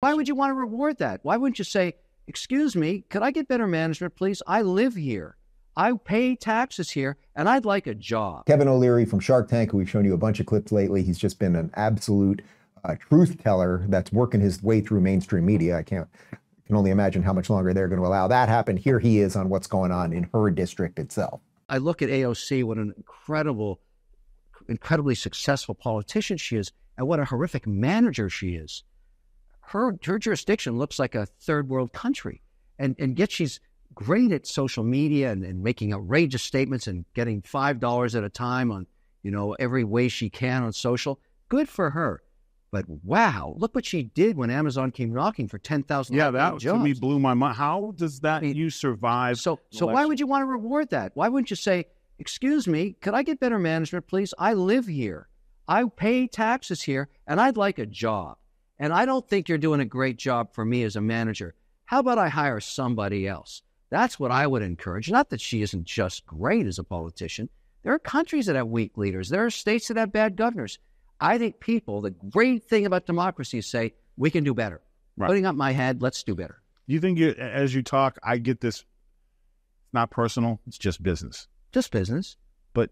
Why would you want to reward that? Why wouldn't you say, Excuse me, could I get better management, please? I live here. I pay taxes here and I'd like a job. Kevin O'Leary from Shark Tank, who we've shown you a bunch of clips lately, he's just been an absolute uh, truth teller that's working his way through mainstream media. I can't can only imagine how much longer they're going to allow that happen. Here he is on what's going on in her district itself. I look at AOC, what an incredible, incredibly successful politician she is, and what a horrific manager she is. Her her jurisdiction looks like a third world country, and and yet she's great at social media and, and making outrageous statements and getting five dollars at a time on you know every way she can on social. Good for her. But wow, look what she did when Amazon came knocking for ten thousand. Yeah, that jobs. to me blew my mind. How does that I mean, you survive? So, so why would you want to reward that? Why wouldn't you say, "Excuse me, could I get better management, please? I live here, I pay taxes here, and I'd like a job. And I don't think you're doing a great job for me as a manager. How about I hire somebody else?" That's what I would encourage. Not that she isn't just great as a politician. There are countries that have weak leaders. There are states that have bad governors. I think people, the great thing about democracy is say, we can do better. Right. Putting up my head, let's do better. Do you think you, as you talk, I get this? It's not personal. It's just business. Just business. But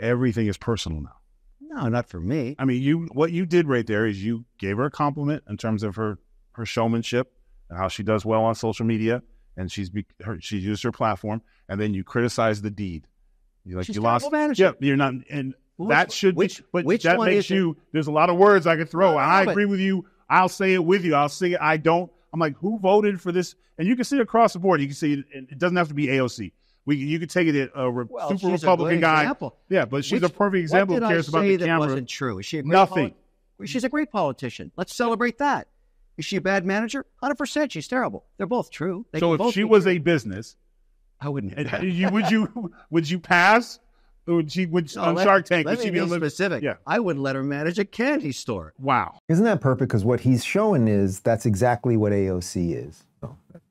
everything is personal now. No, not for me. I mean, you what you did right there is you gave her a compliment in terms of her her showmanship and how she does well on social media, and she's be, her, she used her platform, and then you criticized the deed. You like She's you lost. manager. Yeah, you're not, and Which- that should which- be, but which that one makes is it? you. There's a lot of words I could throw, No, and I agree with you. I'll say it with you. I'll say it. I don't. I'm like, who voted for this? And you can see it across the board. You can see it. It doesn't have to be AOC. We you could take it a re- Well, super she's a Republican guy. example. Yeah, but she's Which- a perfect example. What did cares I about say the that camera. wasn't true? Is she a great Nothing. poli- She's a great politician. Let's celebrate that. Is she a bad manager? Hundred percent. She's terrible. They're both true. They so if she was true. a business, I wouldn't. and you, would you would you pass? Would she would No, on let- Shark Tank? Let Would she be be specific. Yeah. I wouldn't let her manage a candy store. Wow. Isn't that perfect? Because what he's showing is that's exactly what AOC is.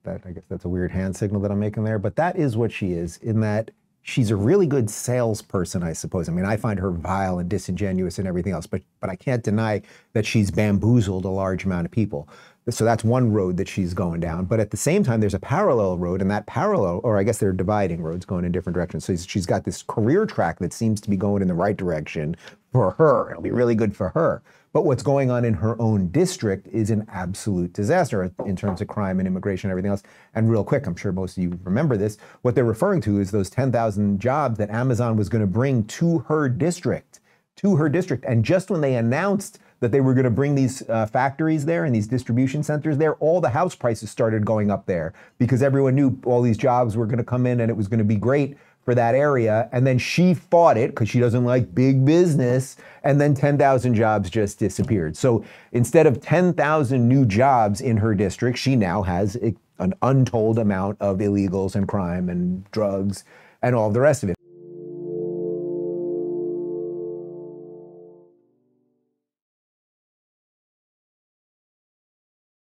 That I guess that's a weird hand signal that I'm making there, but that is what she is. In that she's a really good salesperson, I suppose. I mean, I find her vile and disingenuous and everything else, but but I can't deny that she's bamboozled a large amount of people. So that's one road that she's going down. But at the same time, there's a parallel road, and that parallel, or I guess they're dividing roads going in different directions. So she's got this career track that seems to be going in the right direction for her. It'll be really good for her. But what's going on in her own district is an absolute disaster in terms of crime and immigration and everything else. And real quick, I'm sure most of you remember this. What they're referring to is those 10,000 jobs that Amazon was going to bring to her district, to her district. And just when they announced that they were going to bring these uh, factories there and these distribution centers there, all the house prices started going up there because everyone knew all these jobs were going to come in and it was going to be great for that area. And then she fought it because she doesn't like big business. And then 10,000 jobs just disappeared. So instead of 10,000 new jobs in her district, she now has an untold amount of illegals and crime and drugs and all the rest of it.